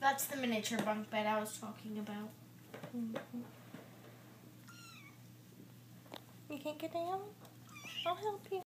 That's the miniature bunk bed I was talking about. You can't get down? I'll help you.